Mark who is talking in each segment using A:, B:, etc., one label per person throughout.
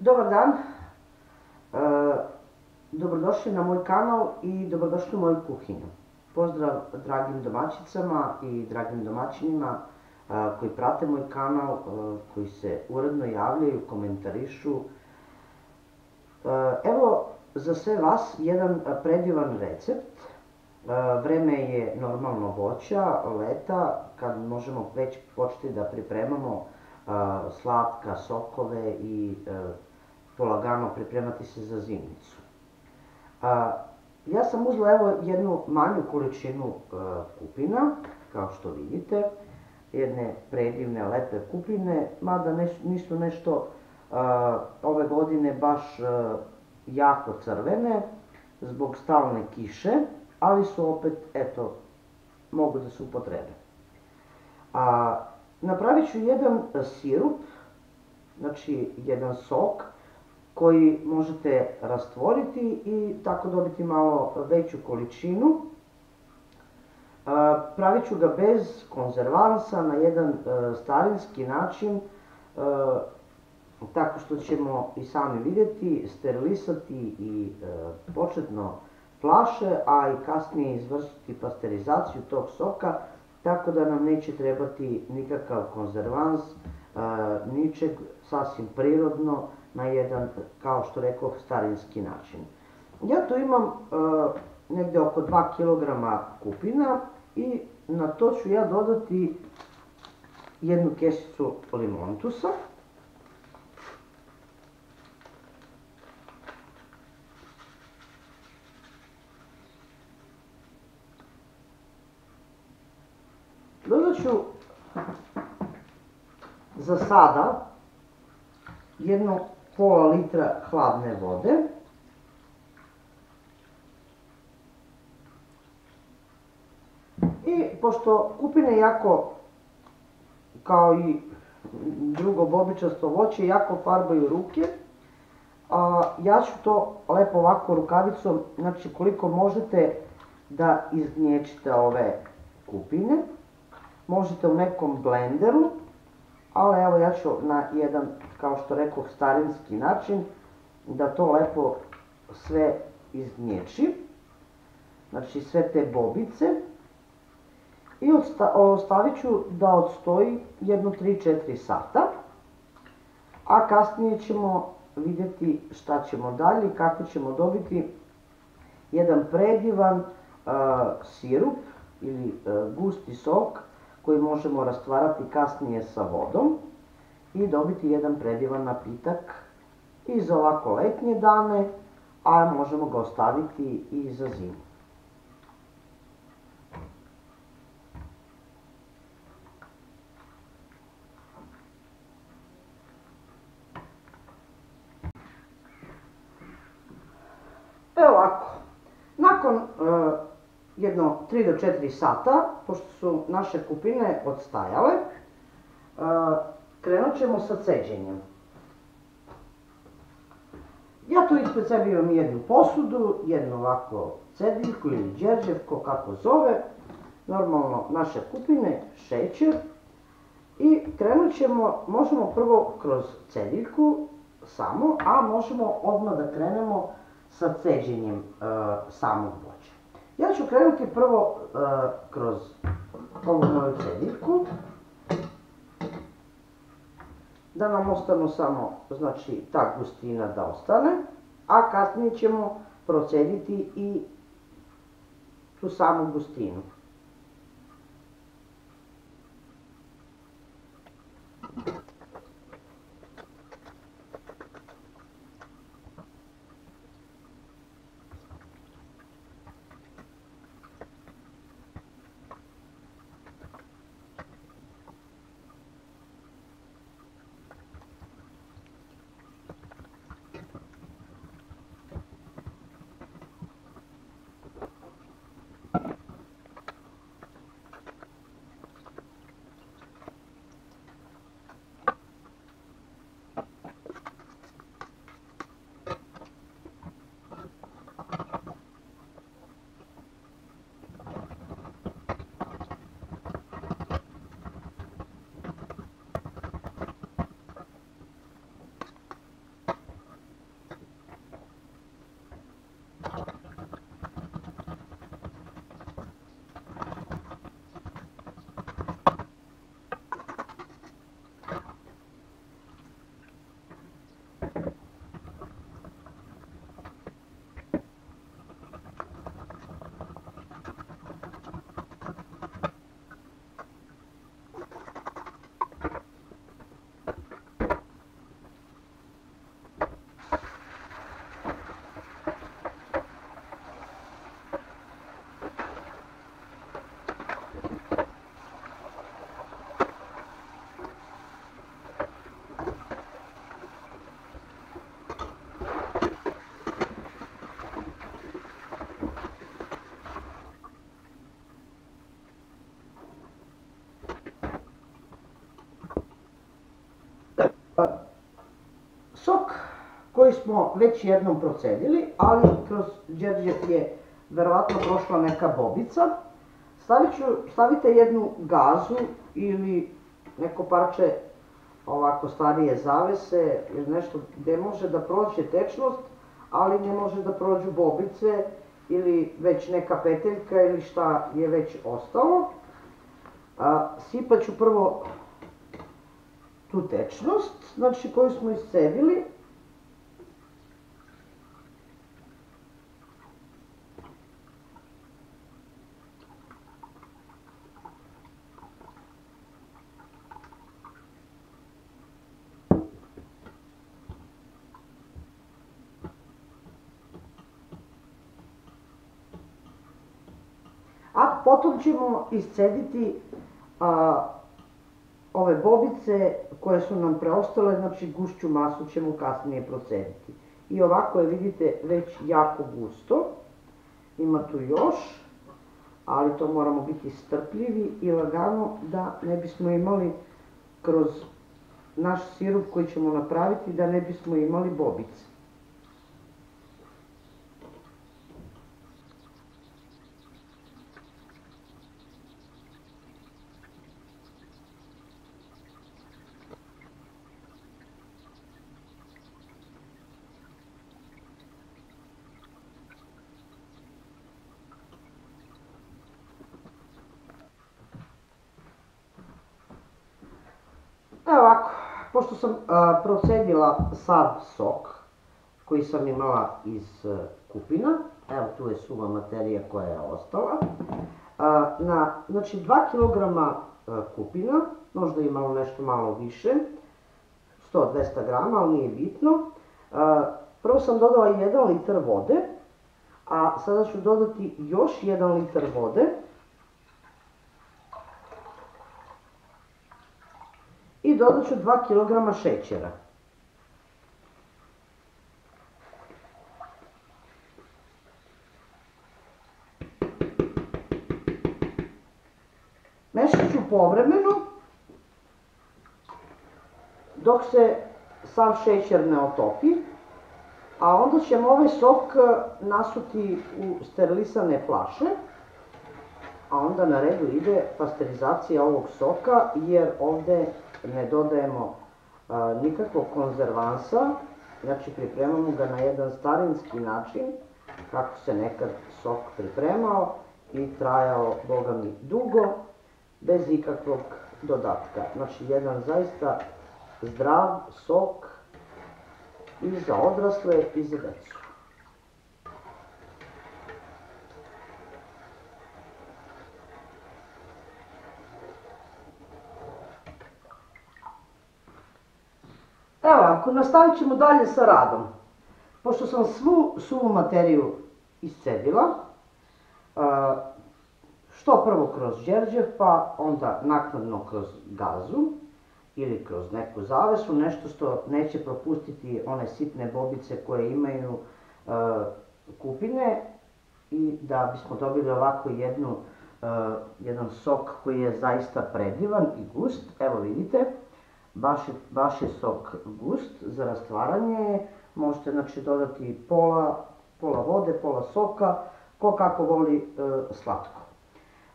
A: Dobar dan, e, dobrodošli na moj kanal i dobrodošli u moju kuhinju. Pozdrav dragim domaćicama i dragim domaćinima e, koji prate moj kanal, e, koji se uredno javljaju, komentarišu. Evo za sve vas jedan predivan recept. Vreme je normalno voća, leta, kad možemo već početi da pripremamo slatka, sokove i polagano pripremati se za zimnicu. A, ja sam uzela evo jednu manju količinu a, kupina, kao što vidite, jedne predivne, lepe kupine, mada ne, nisu nešto a, ove godine baš a, jako crvene, zbog stalne kiše, ali su opet, eto, mogu da se upotrebe. A, napravit ću jedan sirup, znači jedan sok, koji možete rastvoriti i tako dobiti malo veću količinu. Pravit ću ga bez konzervansa na jedan e, starinski način, e, tako što ćemo i sami vidjeti, sterilisati i e, početno flaše, a i kasnije izvršiti pasterizaciju tog soka, tako da nam neće trebati nikakav konzervans, ničeg, sasvim prirodno, na jedan, kao što rekao, starinski način. Ja tu imam e, negde oko 2 kg kupina i na to ću ja dodati jednu kesicu limontusa. Dodat ću za sada jednu pola litra hladne vode. I pošto kupine jako, kao i drugo bobičasto voće, jako farbaju ruke, a, ja ću to lepo ovako rukavicom, znači koliko možete da izgnječite ove kupine. Možete u nekom blenderu, ali evo ja ću na jedan, kao što rekao, starinski način, da to lepo sve izgnječim. Znači sve te bobice. I ostavit ću da odstoji jedno 3-4 sata. A kasnije ćemo vidjeti šta ćemo dalje, kako ćemo dobiti jedan predivan uh, sirup ili uh, gusti sok koji možemo rastvarati kasnije sa vodom i dobiti jedan predivan napitak i za ovako letnje dane, a možemo ga ostaviti i za zimu. Evo ovako, nakon uh, jedno 3 do 4 sata, pošto su naše kupine odstajale, krenut ćemo sa ceđenjem. Ja tu ispred sebe imam jednu posudu, jednu ovako cediljku ili džerđevko, kako zove, normalno naše kupine, šećer i krenut ćemo, možemo prvo kroz cediljku samo, a možemo odmah da krenemo sa ceđenjem e, samog. Ja ću krenuti prvo uh, kroz ovu moju cedivku, da nam ostanu samo, znači, ta gustina da ostane, a kasnije ćemo procediti i tu samu gustinu. Koji smo već jednom procedili, ali kroz džerđet je verovatno prošla neka bobica. Stavit ću, stavite jednu gazu ili neko parče ovako starije zavese ili nešto gde može da prođe tečnost, ali ne može da prođu bobice ili već neka peteljka ili šta je već ostalo. A, sipat ću prvo tu tečnost, znači koju smo iscedili. Potom ćemo iscediti a, ove bobice koje su nam preostale, znači gušću masu ćemo kasnije procediti. I ovako je, vidite, već jako gusto. Ima tu još, ali to moramo biti strpljivi i lagano da ne bismo imali kroz naš sirup koji ćemo napraviti, da ne bismo imali bobice. Evo ovako, pošto sam a, procedila sav sok koji sam imala iz a, kupina, evo tu je suva materija koja je ostala, na, znači 2 kg a, kupina, možda je malo nešto malo više, 100-200 grama, ali nije bitno. Prvo sam dodala 1 litar vode, a sada ću dodati još 1 litar vode, i dodat ću 2 kg šećera. Mešat ću povremeno dok se sav šećer ne otopi, a onda ćemo ovaj sok nasuti u sterilisane flaše a onda na redu ide pasterizacija ovog soka, jer ovde ne dodajemo nikakvog konzervansa, znači pripremamo ga na jedan starinski način, kako se nekad sok pripremao i trajao, boga mi, dugo, bez ikakvog dodatka. Znači, jedan zaista zdrav sok i za odrasle i za decu. Evo, ako nastavit ćemo dalje sa radom. Pošto sam svu suvu materiju iscedila, što prvo kroz džerđev, pa onda naknadno kroz gazu ili kroz neku zavesu, nešto što neće propustiti one sitne bobice koje imaju kupine i da bismo dobili ovako jednu, jedan sok koji je zaista predivan i gust. Evo vidite, baš je, baš je sok gust za rastvaranje, možete znači dodati pola, pola vode, pola soka, ko kako voli e, slatko.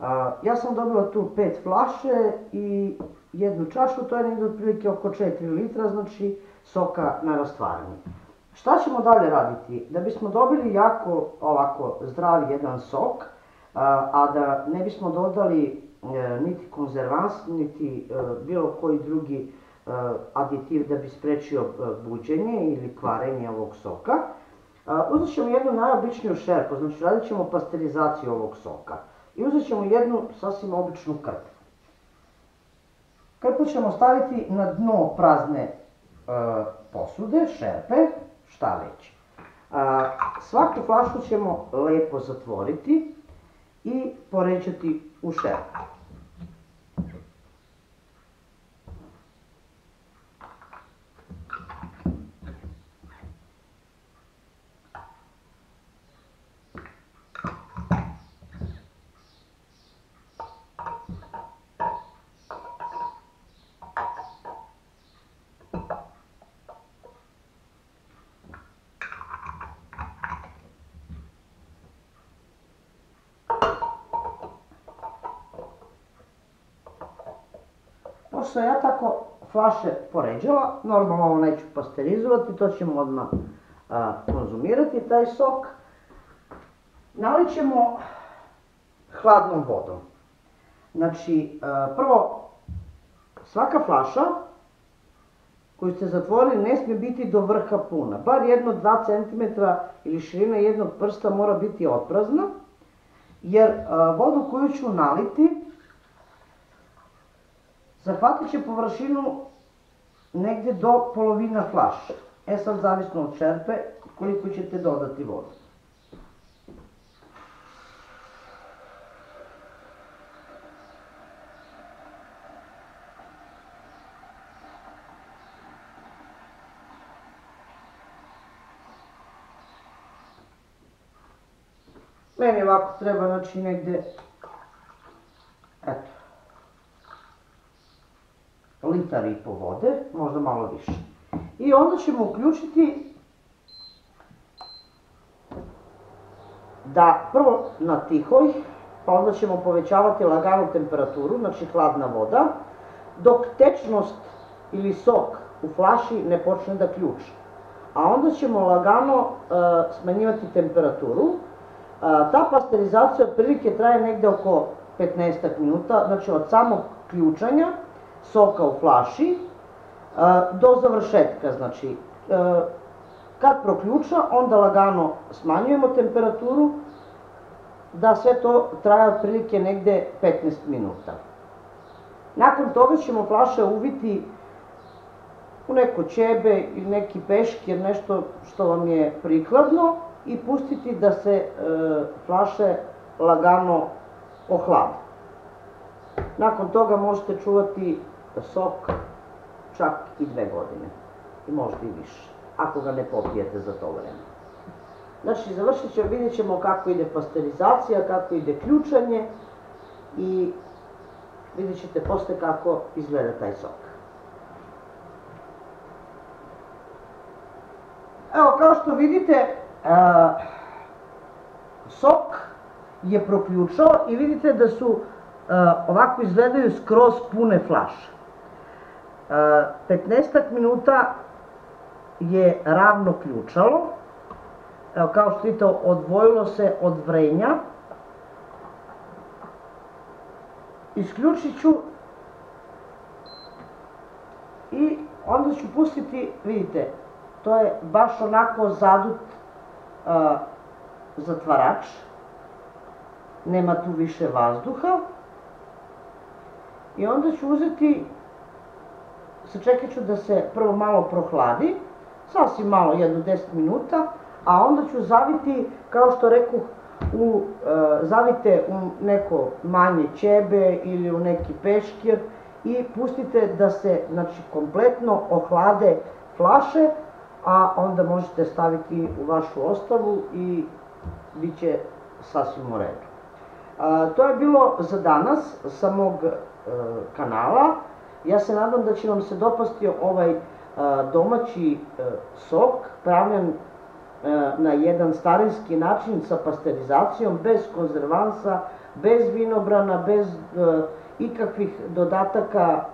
A: A, ja sam dobila tu pet flaše i jednu čašu, to je negdje otprilike oko 4 litra, znači soka na rastvaranje. Šta ćemo dalje raditi? Da bismo dobili jako ovako zdrav jedan sok, a, a da ne bismo dodali e, niti konzervans, niti e, bilo koji drugi E, aditiv da bi sprečio e, buđenje ili kvarenje ovog soka. E, uzet ćemo jednu najobičniju šerpu, znači radit ćemo pasterizaciju ovog soka. I uzet ćemo jednu sasvim običnu krpu. Krpu ćemo staviti na dno prazne posude, šerpe, šta već. Svaku flašku ćemo lepo zatvoriti i poređati u šerpu. Pošto sam ja tako flaše poređala, normalno ovo neću pasterizovati, to ćemo odmah a, konzumirati, taj sok. Nalit ćemo hladnom vodom. Znači, a, prvo, svaka flaša koju ste zatvorili ne smije biti do vrha puna. Bar jedno 2 cm ili širina jednog prsta mora biti otprazna, jer a, vodu koju ću naliti zahvatit će površinu negde do polovina flaše. E sad, zavisno od čerpe, koliko ćete dodati vodu. Meni ovako treba, znači, negde, eto, litar i po vode, možda malo više. I onda ćemo uključiti da prvo na tihoj, pa onda ćemo povećavati laganu temperaturu, znači hladna voda, dok tečnost ili sok u flaši ne počne da ključa. A onda ćemo lagano uh, smanjivati temperaturu. Uh, ta pasterizacija otprilike traje negde oko 15 minuta, znači od samog ključanja soka u flaši do završetka, znači kad proključa, onda lagano smanjujemo temperaturu, da sve to traje otprilike negde 15 minuta. Nakon toga ćemo flaše uviti u neko ćebe ili neki peškir, nešto što vam je prikladno i pustiti da se e, flaše lagano ohlade. Nakon toga možete čuvati sok čak i dve godine. I možda i više. Ako ga ne popijete za to vreme. Znači, završit ćemo, vidjet ćemo kako ide pasterizacija, kako ide ključanje i vidjet ćete posle kako izgleda taj sok. Evo, kao što vidite, sok je proključao i vidite da su ovako izgledaju skroz pune flaše. 15 minuta je ravno ključalo. Kao što vidite, odvojilo se od vrenja. Isključit ću i onda ću pustiti, vidite, to je baš onako zadut a, zatvarač. Nema tu više vazduha. I onda ću uzeti sačekat ću da se prvo malo prohladi, sasvim malo, jedno 10 minuta, a onda ću zaviti, kao što reku, u, e, zavite u neko manje ćebe ili u neki peškir i pustite da se znači, kompletno ohlade flaše, a onda možete staviti u vašu ostavu i bit će sasvim u redu. A, to je bilo za danas sa mog e, kanala. Ja se nadam da će vam se dopasti ovaj domaći e, sok, pravljen e, na jedan starinski način sa pasterizacijom, bez konzervansa, bez vinobrana, bez e, ikakvih dodataka,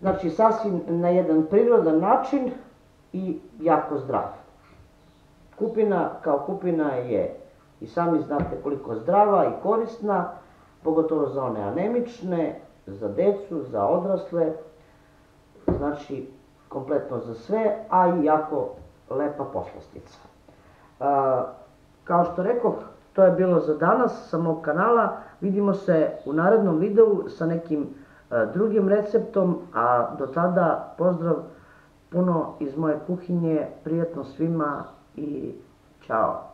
A: znači sasvim na jedan prirodan način i jako zdrav. Kupina kao kupina je, i sami znate koliko zdrava i korisna, pogotovo za one anemične, za decu, za odrasle, znači kompletno za sve, a i jako lepa poslastica. Kao što rekoh, to je bilo za danas sa mog kanala. Vidimo se u narednom videu sa nekim drugim receptom, a do tada pozdrav puno iz moje kuhinje, prijatno svima i čao!